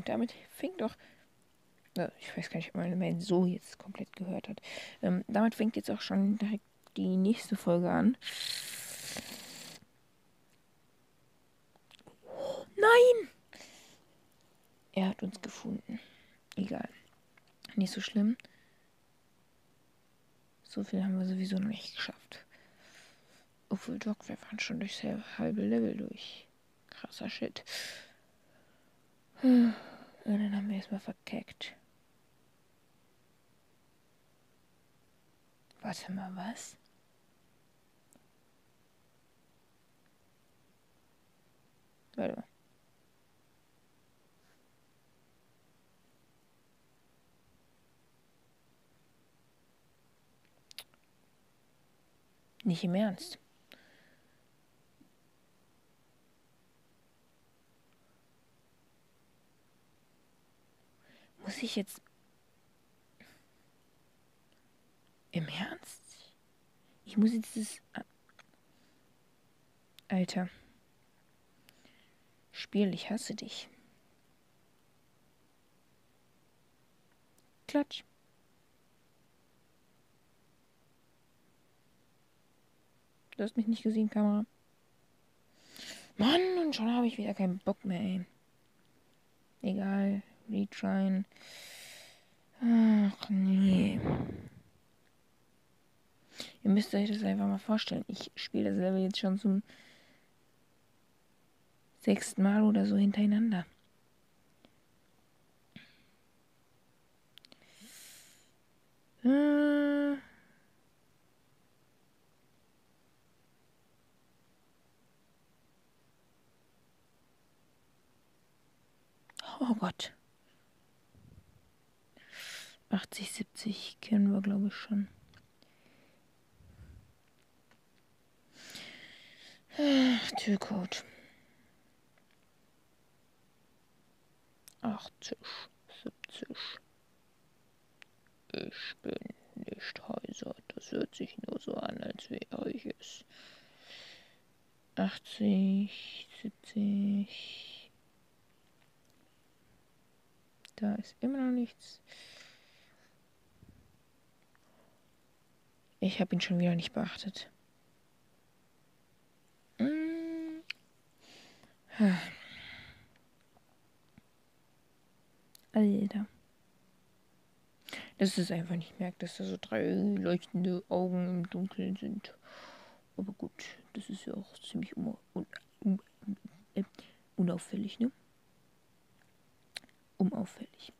Und damit fängt doch. Ich weiß gar nicht, ob man so jetzt komplett gehört hat. Ähm, damit fängt jetzt auch schon direkt die nächste Folge an. Nein! Er hat uns gefunden. Egal. Nicht so schlimm. So viel haben wir sowieso noch nicht geschafft. Obwohl doch, wir waren schon durchs halbe Level durch. Krasser Shit. Und dann haben wir erstmal verkackt. Warte mal, was? Warte mal. Nicht im Ernst. Ich jetzt. Im Ernst? Ich muss jetzt dieses. Alter. Spiel, ich hasse dich. Klatsch. Du hast mich nicht gesehen, Kamera. Mann, und schon habe ich wieder keinen Bock mehr, ey. Egal. Retryen. Ach, nee. Ihr müsst euch das einfach mal vorstellen. Ich spiele das Level jetzt schon zum sechsten Mal oder so hintereinander. Äh. Oh Gott. 80, 70 kennen wir, glaube ich, schon. Ach, Türcode. 80, 70. Ich bin nicht heiser. Das hört sich nur so an, als wäre ich es. 80, 70. Da ist immer noch nichts. Ich habe ihn schon wieder nicht beachtet. Hm. Alter. Das ist einfach nicht merkt, dass da so drei leuchtende Augen im Dunkeln sind. Aber gut, das ist ja auch ziemlich un un äh, unauffällig, ne? unauffällig.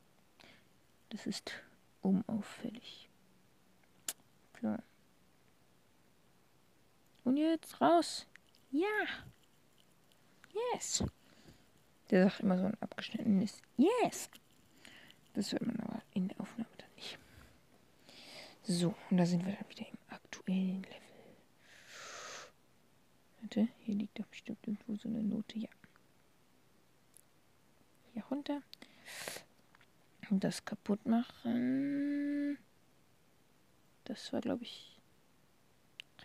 Das ist unauffällig. Klar. Und jetzt raus. Ja. Yes. Der sagt immer so ein abgeschnittenes Yes. Das hört man aber in der Aufnahme dann nicht. So, und da sind wir dann wieder im aktuellen Level. Warte, hier liegt doch bestimmt irgendwo so eine Note. Ja. Hier runter das kaputt machen. Das war, glaube ich,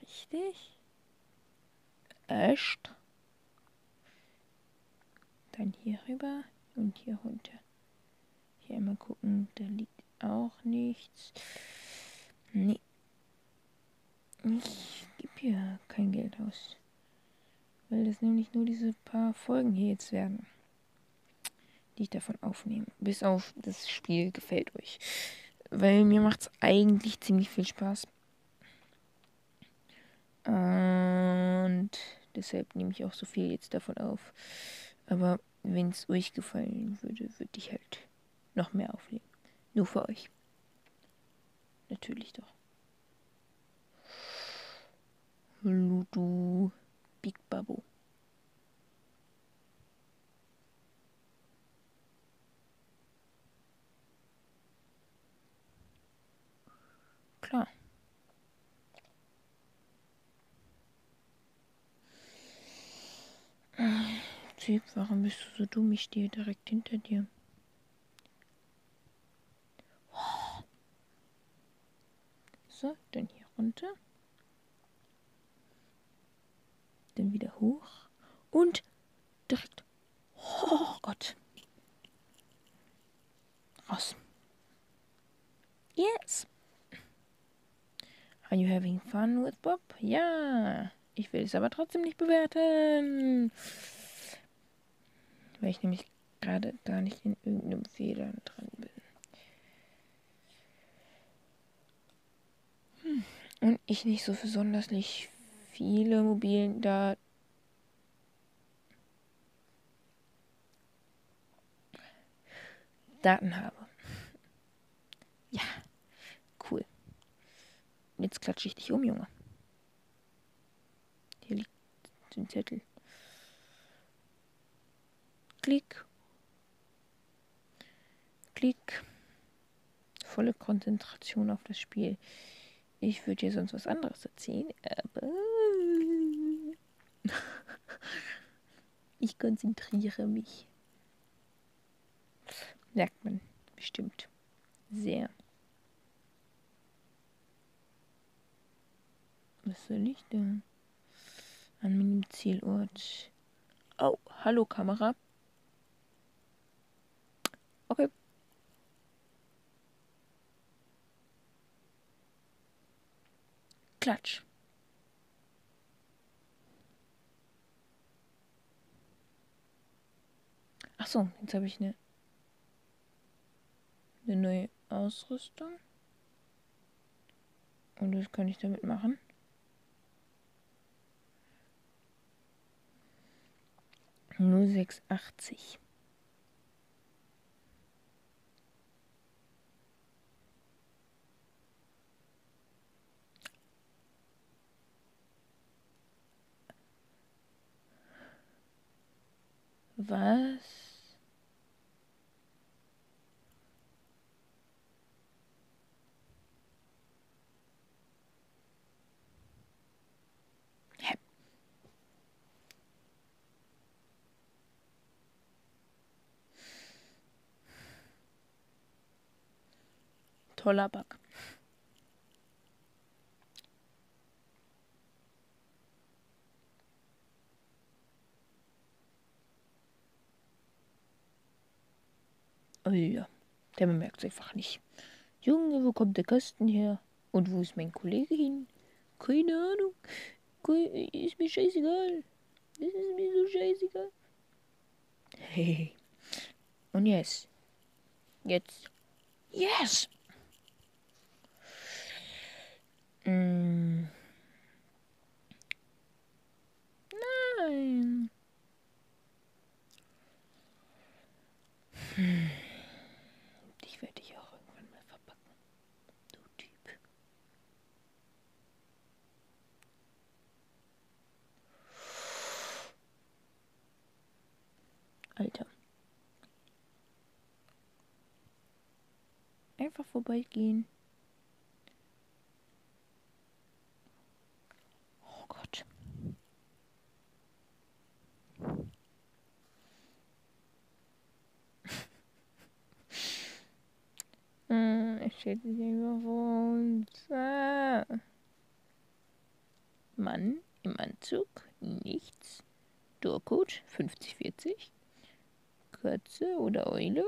richtig. Echt? Dann hier rüber und hier runter. Hier einmal gucken, da liegt auch nichts. Nee. Ich gebe hier kein Geld aus. Weil das nämlich nur diese paar Folgen hier jetzt werden die ich davon aufnehme. Bis auf das Spiel gefällt euch. Weil mir macht es eigentlich ziemlich viel Spaß. Und deshalb nehme ich auch so viel jetzt davon auf. Aber wenn es euch gefallen würde, würde ich halt noch mehr aufnehmen. Nur für euch. Natürlich doch. Du Big Babo. klar. Typ, warum bist du so dumm? Ich stehe direkt hinter dir. So, dann hier runter. Dann wieder hoch. Und direkt. Oh Gott. Raus. Yes. Are you having fun with Bob? Ja. Ich will es aber trotzdem nicht bewerten. Weil ich nämlich gerade gar nicht in irgendeinem Fehler dran bin. Hm. Und ich nicht so besonders nicht viele mobilen Daten. Daten habe. Ja, cool. Jetzt klatsche ich dich um, Junge. Hier liegt ein Zettel. Klick. Klick. Volle Konzentration auf das Spiel. Ich würde dir sonst was anderes erzählen, aber ich konzentriere mich. Merkt man bestimmt sehr. Was soll ich denn? An meinem Zielort. Oh, hallo Kamera. Okay. Klatsch. Ach so, jetzt habe ich eine eine neue Ausrüstung. Und was kann ich damit machen? Nur 680. Was? toller Bug. Ja, der bemerkt es einfach nicht. Junge, wo kommt der Kasten her? Und wo ist mein Kollege hin? Keine Ahnung. Ist mir scheißegal. Das ist mir so scheißegal. Hey. Und jetzt. Jetzt. Yes! Mm. Nein. Hm. Dich werde ich auch irgendwann mal verpacken. Du Typ. Alter. Einfach vorbeigehen. steht sich einfach vor uns. Ah. Mann im Anzug, nichts. Dorkut 50-40. Katze oder Eule.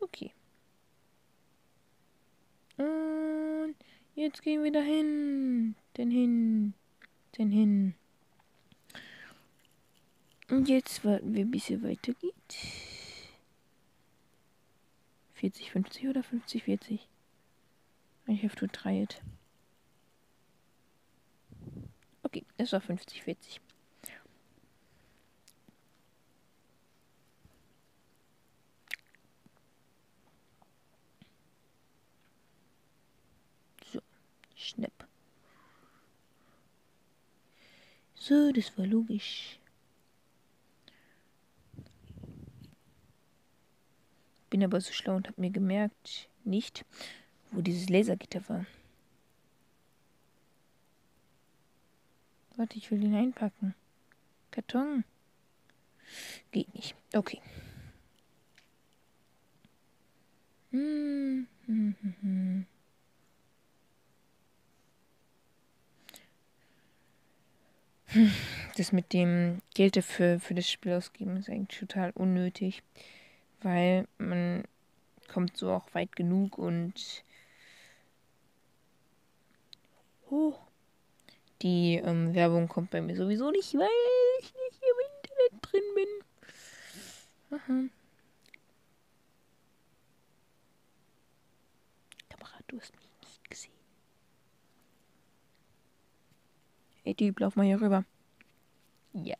Okay. Und jetzt gehen wir dahin. Denn hin. Denn hin. Und jetzt warten wir, bis es weitergeht. 40, 50 oder 50, 40? Ich have to try it. Okay, es war 50, 40. So, schnapp. So, das war logisch. Bin aber so schlau und habe mir gemerkt, nicht, wo dieses Lasergitter war. Warte, ich will den einpacken. Karton. Geht nicht. Okay. Hm, hm, hm, hm. Das mit dem Geld dafür für das Spiel ausgeben ist eigentlich total unnötig weil man kommt so auch weit genug und oh, die ähm, Werbung kommt bei mir sowieso nicht, weil ich nicht im Internet drin bin. Aha. Kamera, du hast mich nicht gesehen. Hey Typ, lauf mal hier rüber. Ja.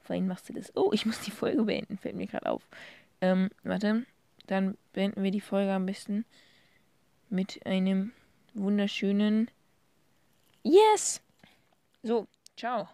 Vorhin machst du das. Oh, ich muss die Folge beenden, fällt mir gerade auf. Ähm, warte. Dann beenden wir die Folge am besten mit einem wunderschönen Yes! So, ciao.